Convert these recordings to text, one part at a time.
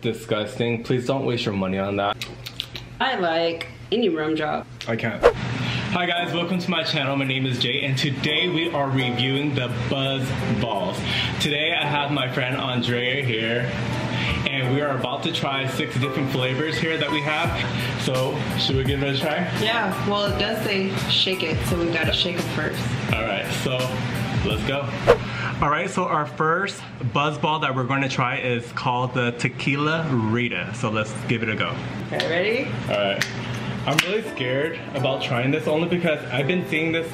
disgusting. Please don't waste your money on that. I like any rum job. I can't. Hi guys, welcome to my channel. My name is Jay and today we are reviewing the Buzz Balls. Today I have my friend Andrea here and we are about to try six different flavors here that we have. So should we give it a try? Yeah, well it does say shake it, so we gotta shake it first. Alright, so let's go. Alright, so our first BuzzBall that we're going to try is called the Tequila Rita. So let's give it a go. Okay, ready? Alright. I'm really scared about trying this only because I've been seeing this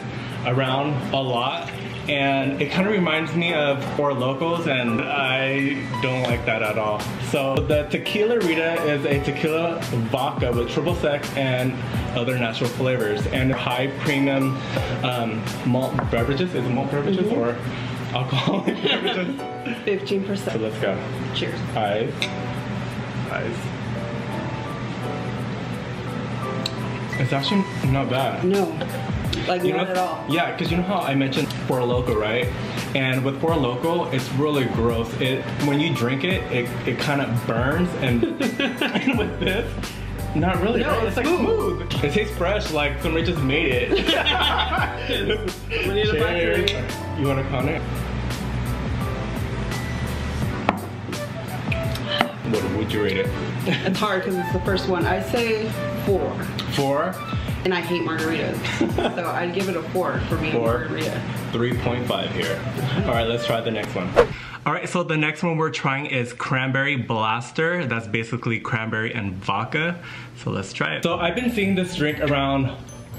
around a lot and it kind of reminds me of Four Lokos and I don't like that at all. So the Tequila Rita is a tequila vodka with triple sec and other natural flavors and high premium um, malt beverages. Is it malt beverages mm -hmm. or alcoholic beverages? 15%. So let's go. Cheers. Eyes. Eyes. It's actually not bad. No, like you not know, at all. Yeah, because you know how I mentioned Four Loko, right? And with Four Loko, it's really gross. It when you drink it, it, it kind of burns, and, and with this, not really. No, right? it's, it's like smooth. It tastes fresh, like somebody just made it. Cheers. You want to count it? What would you rate it? It's hard because it's the first one. I say four. Four? And I hate margaritas. so I'd give it a four for being four. margarita. 3.5 here. All right, let's try the next one. All right, so the next one we're trying is Cranberry Blaster. That's basically cranberry and vodka. So let's try it. So I've been seeing this drink around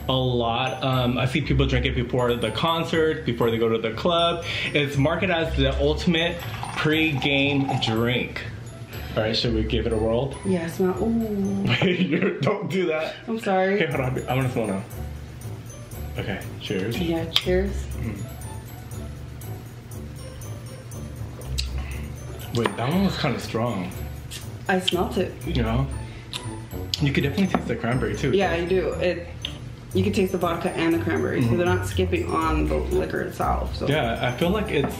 a lot. Um, I see people drink it before the concert, before they go to the club. It's marketed as the ultimate pre-game drink. All right, should we give it a whirl? Yeah, smell. Ooh. don't do that. I'm sorry. Okay, hold on. I want to smell now. Okay, cheers. Yeah, cheers. Mm. Wait, that one was kind of strong. I smelt it. You know? You could definitely taste the cranberry too. Yeah, you do. It. You can taste the vodka and the cranberry, mm -hmm. so they're not skipping on the liquor itself. So. Yeah, I feel like it's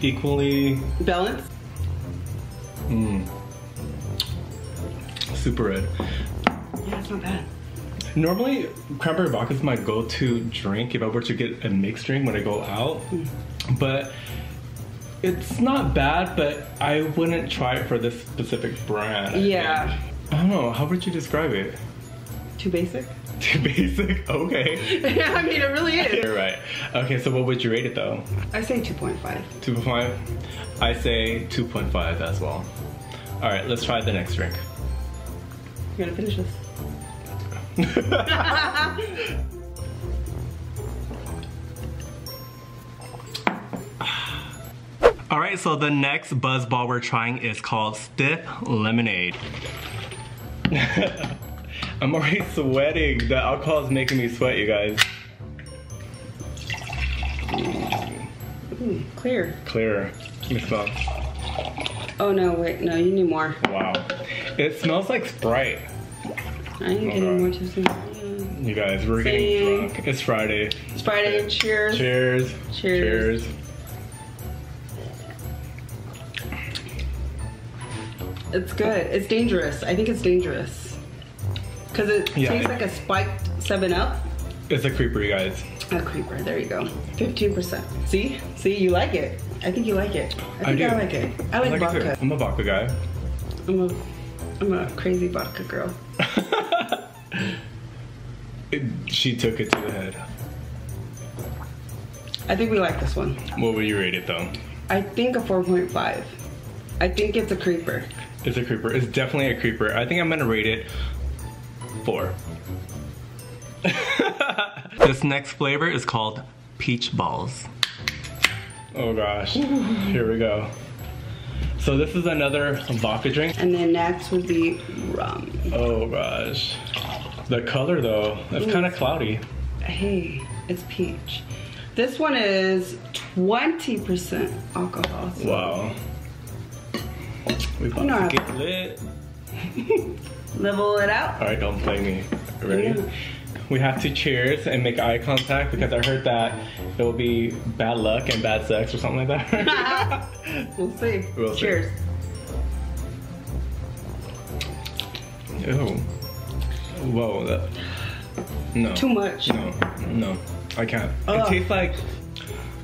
equally balanced. Mmm super red. Yeah, it's not bad. Normally, cranberry vodka is my go-to drink if I were to get a mixed drink when I go out. Mm. But it's not bad, but I wouldn't try it for this specific brand. Yeah. I don't know. How would you describe it? Too basic. Too basic? Okay. yeah, I mean, it really is. You're right. Okay, so what would you rate it though? I say 2.5. 2.5? I say 2.5 as well. All right, let's try the next drink. You gotta finish this. All right, so the next BuzzBall we're trying is called Stiff Lemonade. I'm already sweating. The alcohol is making me sweat, you guys. Ooh, clear. Clear. Let me smell. Oh no, wait, no, you need more. Wow. It smells like Sprite. I ain't getting more too You guys, we're Same. getting drunk. It's Friday. It's Friday. Okay. Cheers. Cheers. Cheers. Cheers. It's good. It's dangerous. I think it's dangerous. Because it yeah, tastes like a spiked 7-Up. It's a creeper, you guys. A creeper. There you go. 15%. See? See, you like it. I think you like it. I think I, I like it. I like, I like vodka. I'm a vodka guy. I'm a, I'm a crazy vodka girl. it, she took it to the head. I think we like this one. What would you rate it though? I think a 4.5. I think it's a creeper. It's a creeper. It's definitely a creeper. I think I'm gonna rate it four. this next flavor is called peach balls. Oh gosh, here we go. So this is another vodka drink. And then next would be rum. Oh gosh. The color though, it's kind of cloudy. Hey, it's peach. This one is 20% alcohol. So. Wow. We about you know to get lit. Level it out. All right, don't play me. Ready? Yeah we have to cheers and make eye contact because I heard that it will be bad luck and bad sex or something like that. we'll see. We'll cheers. See. Ew. Whoa. That, no. Too much. No. No. I can't. Ugh. It tastes like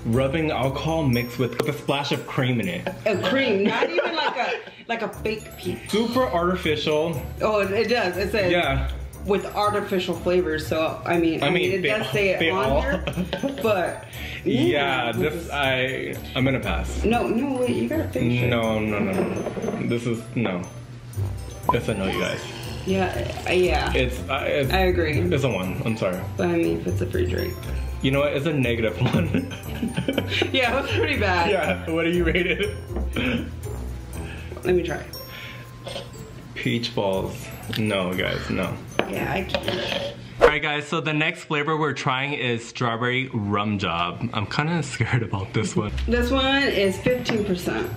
rubbing alcohol mixed with a splash of cream in it. A cream, not even like a like a fake peach. Super artificial. Oh, it, does. It says Yeah. with artificial flavors. So I mean, I, I mean, mean, it does all- say it on all- here, but Yeah, this this I I'm gonna pass. no, no, wait, you gotta finish it. No, no, no, no. This is no. It's a no, you guys. Yeah, uh, yeah, It's uh, it's, I agree. it's a one. I'm sorry. But I mean, if it's a free drink, You know what? It's a negative one. yeah, it was pretty bad. yeah. What do you rate it? Let me try. Peach balls. No, guys. No. Yeah, I can't. Alright guys, so the next flavor we're trying is strawberry rum job. I'm kind of scared about this one. This one is 15%.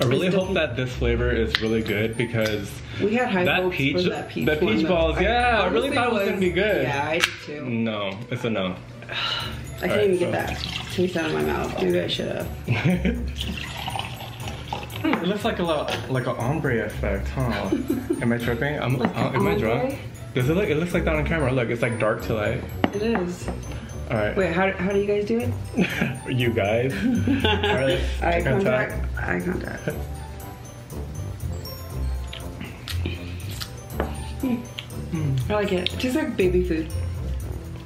I really hope that this flavor is really good because We had high That hopes peach- for that peach the one, peach balls, yeah, I really thought it was gonna be good. Yeah, I did too. no, it's a no. I can't Alright, even so- get that taste out of my mouth. Maybe I should have. it looks like a lot, like an ombre effect, huh? am I tripping? I'm, Like uh, am I drunk? Does it look? It looks like that on camera. Look, it's like dark to light. It is. All right, Wait, how, how do you guys do it? you guys. All right, Eye check on contact. time. Eye contact. Mm. I like it. It tastes like baby food.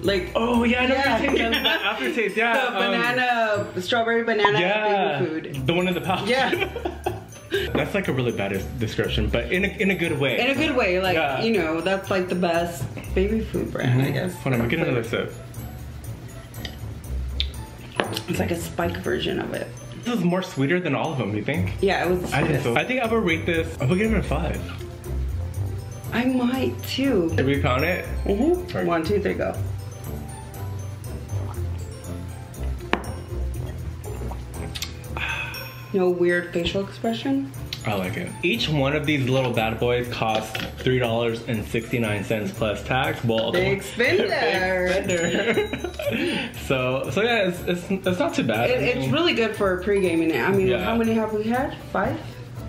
Like Oh yeah, I know Yeah. what you're saying. That aftertaste. Yeah, the um, banana, strawberry banana Yeah, baby food. the one in the pouch. Yeah. That's like a really bad description, but in a, in a good way. In a good way, like Yeah. you know, that's like the best baby food brand, I guess. Hold on, let me get another sip. It's like a spike version of it. This is more sweeter than all of them. You think? Yeah, it was. The I think so. I think I would rate this. I would give it a five. I might too. Did we count it? Mm-hmm. Right. One, two, three, go. No weird facial expression. I like it. Each one of these little bad boys costs three dollars and sixty nine cents plus tax. Well, Big spender. Big spender. so, so yeah, it's, it's it's not too bad. It, I it's really good for pre-gaming. I mean, Yeah. how many have we had? Five.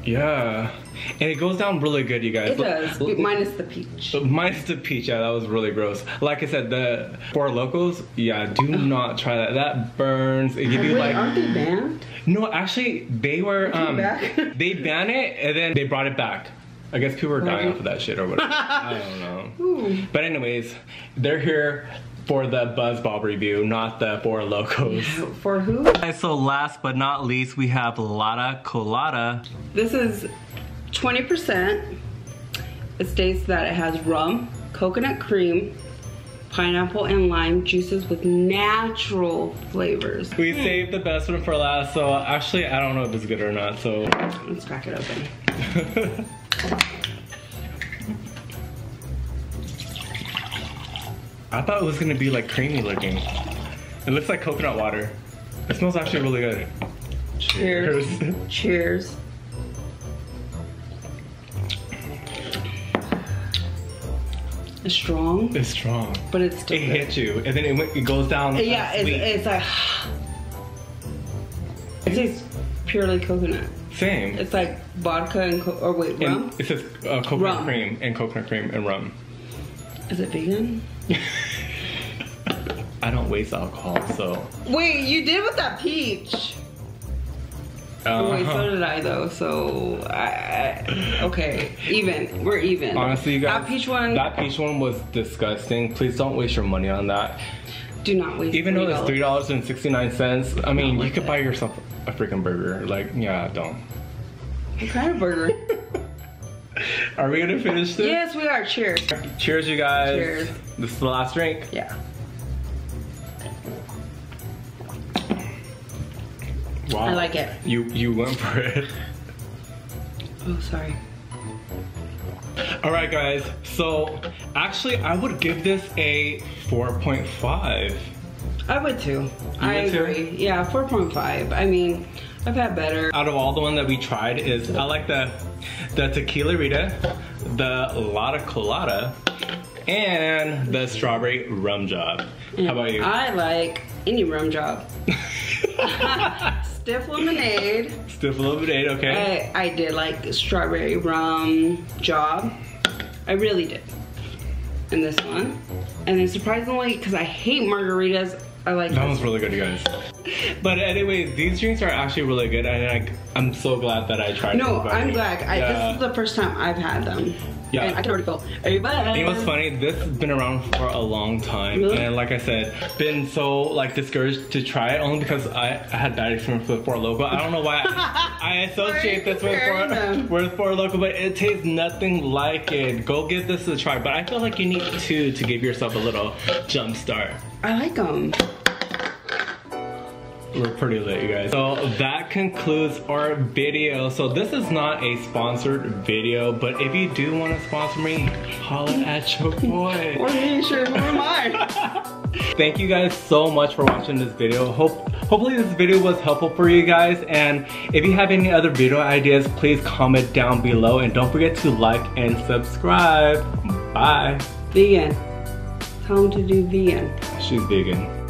yeah, and it goes down really good, you guys. It does, minus the peach. Minus the peach, yeah, that was really gross. Like I said, the Four Lokos, yeah, do not try that. That burns. It give you like aren't they banned? no, actually, they were um, back? they banned it and then they brought it back. I guess people were dying off of that shit or whatever. I don't know. Ooh. But anyways, they're here for the BuzzBallz review, not the Four Lokos. For who? So last but not least, we have Lotta Colada. This is 20%. It states that it has rum, coconut cream, pineapple, and lime juices with natural flavors. We saved the best one for last, so actually I don't know if it's good or not. So Let's crack it open. I thought it was gonna be like creamy looking. It looks like coconut water. It smells actually really good. Cheers. Cheers. It's strong, It's strong. but it's still It good. hits you, and then it, went- it goes down. Yeah, it's, it's like it tastes purely coconut. Same. It's like vodka and co- or wait, rum. And it says uh, coconut Rum. cream and coconut cream and rum. Is it vegan? I don't waste alcohol, so. Wait, you did with that peach. Oh, wait, so Uh-huh. did I though. So I, I okay, even. We're even. Honestly, you guys, that peach one. that peach one was disgusting. Please don't waste your money on that. do not waste. Even though it's three dollars and sixty nine cents, I mean, you could it. buy yourself a freaking burger. Like, yeah, don't. What kind of burger? Are we gonna finish this? yes, we are. Cheers. Cheers, you guys. Cheers. This is the last drink. Yeah. Wow. I like it. You you went for it. Oh, sorry. All right, guys. So actually, I would give this a four point five. I would too. I would too? agree. Yeah, four point five. I mean, I've had better. Out of all the one that we tried, is I like the the tequila Rita, the Lotta Colada, and the strawberry rum job. How about you? I like any rum job. Stiff lemonade. Stiff lemonade, okay. I, I did like the strawberry rum job. I really did. And this one. And then surprisingly, because I hate margaritas, I like That one's really good, you guys. But anyways, these drinks are actually really good, and I, I'm so glad that I tried. Them. No, them, I'm glad. I, Yeah. This is the first time I've had them. Yeah. And I can already feel. Bye. You know what's funny? This has been around for a long time, Really? and like I said, been so like discouraged to try it only because I, I had bad experience with Four Loko. I don't know why I, I associate this with? Four, with Four Loko, but it tastes nothing like it. Go give this a try. But I feel like you need two to give yourself a little jump start. I like them. We're pretty lit, you guys. So that concludes our video. So this is not a sponsored video, but if you do want to sponsor me, holla at your boy. Or me, sure. Who am I? Thank you guys so much for watching this video. Hope hopefully this video was helpful for you guys. And if you have any other video ideas, please comment down below. And don't forget to like and subscribe. Bye. vegan. Them to do vegan. She's vegan.